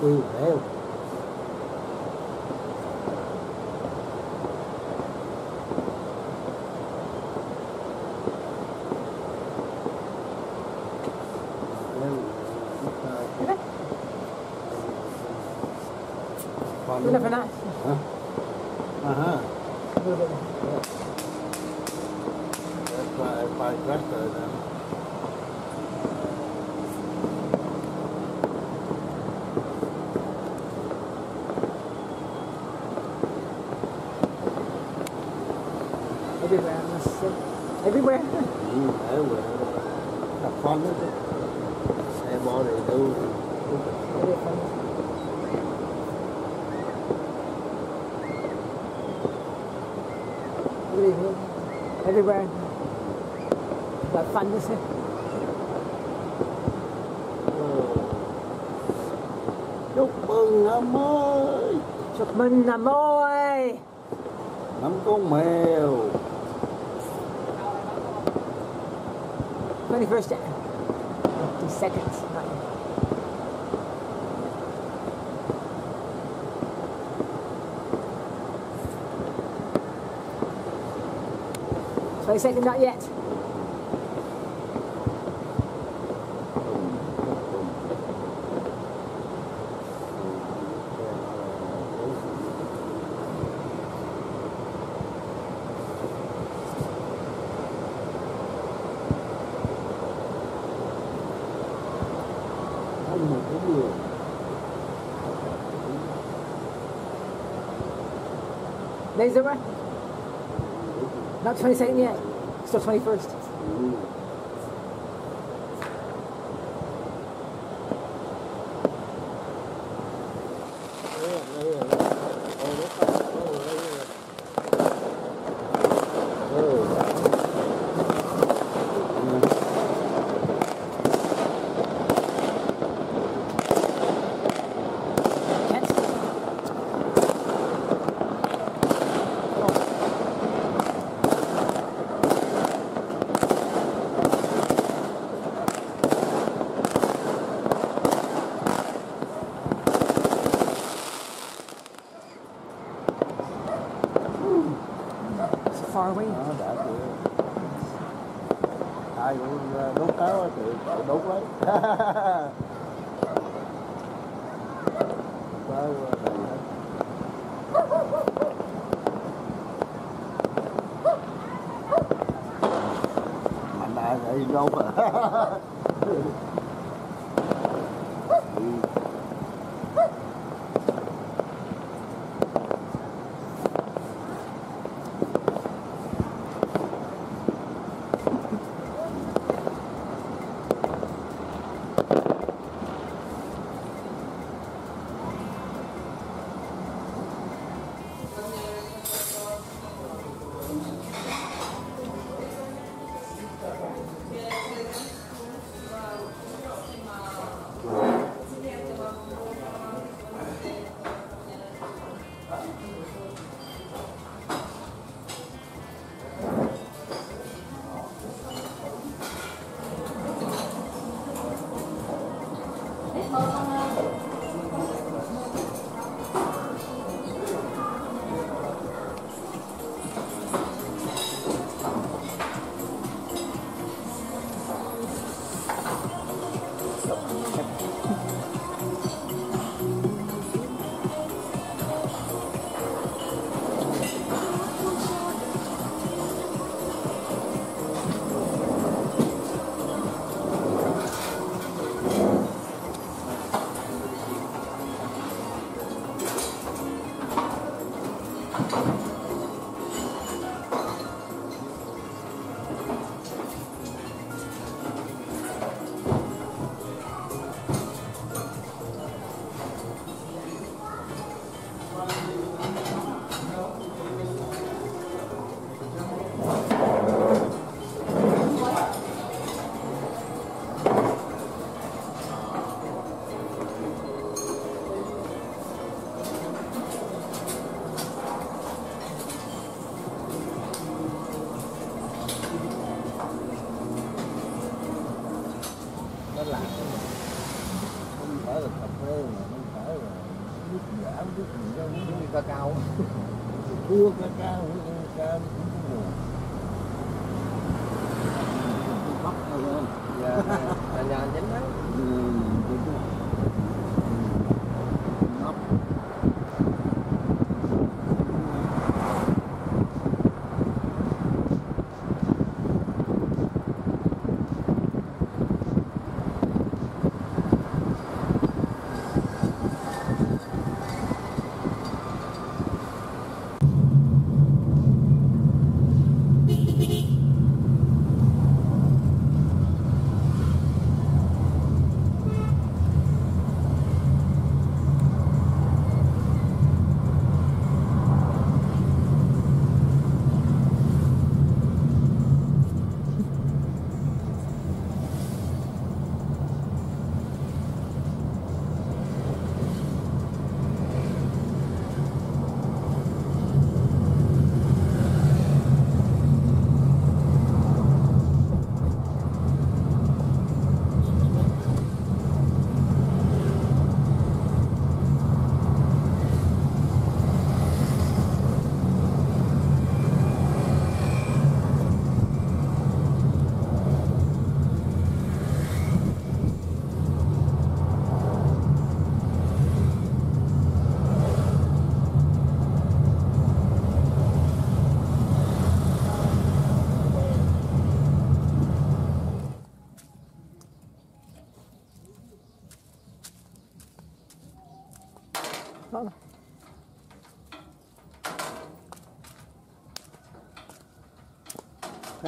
tùy theo Ini apa nak? Ha. Aha. Apa apa kelas tu. everywhere. Have fun with it. Same all they do. Everywhere. But fun is? Chúc mừng năm mới! Chúc mừng năm mới! Năm con mèo! 21st. 52nd. Not. Twenty second, not yet. Laser right? Not 22nd yet. Still 21st. đó mấy hả đã chị ai cũng ờ, đốt táo thì cậu đốt lấy. Tới đầy hết mạnh ai vậy đâu Gracias.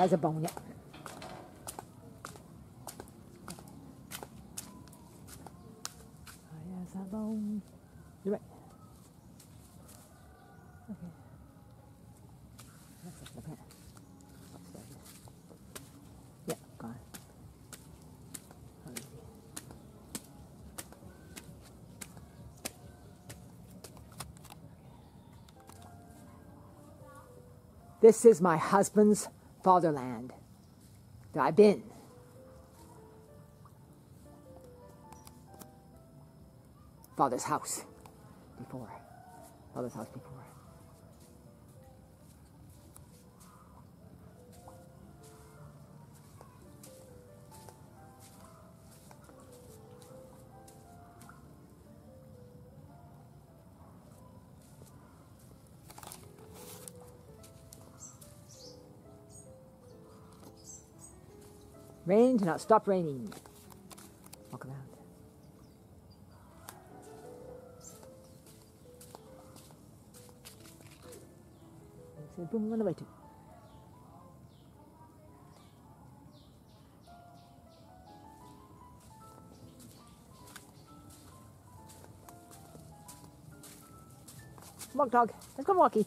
A a bone. You're right. This is my husband's fatherland. There I've been. Father's house before. Father's house before. Rain to not stop raining. Walk around. Say boom, run away to. Walk dog. Let's go walkie.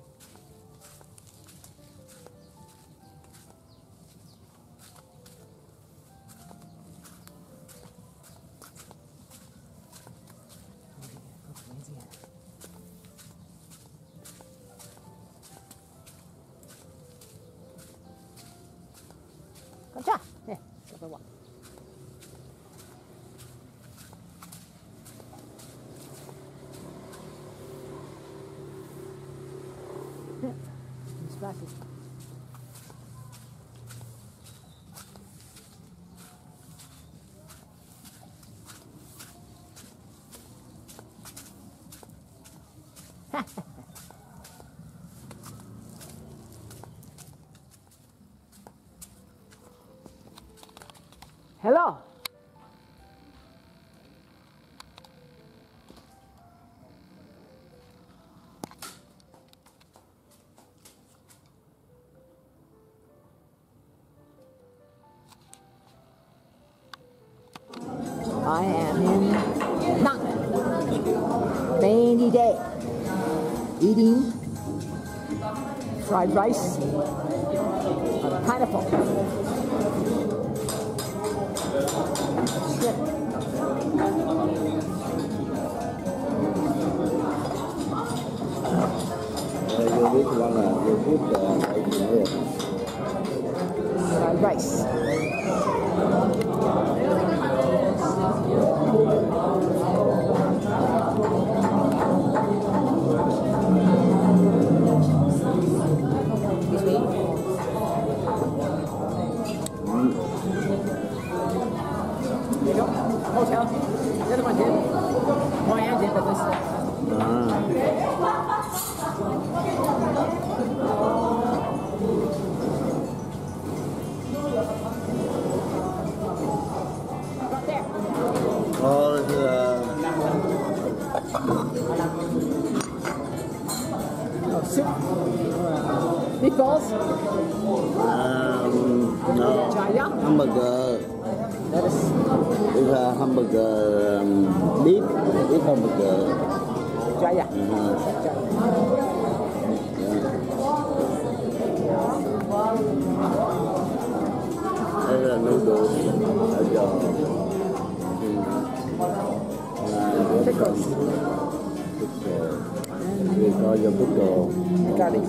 go for a Hello. I am in Nang. Rainy day. Eating fried rice pineapple. Rice. vừa soup because um, no hamburger. That is if a hamburger um, beef beef hamburger. Jaya uh -huh. yeah. Đây là noodles. Ở 一个家里，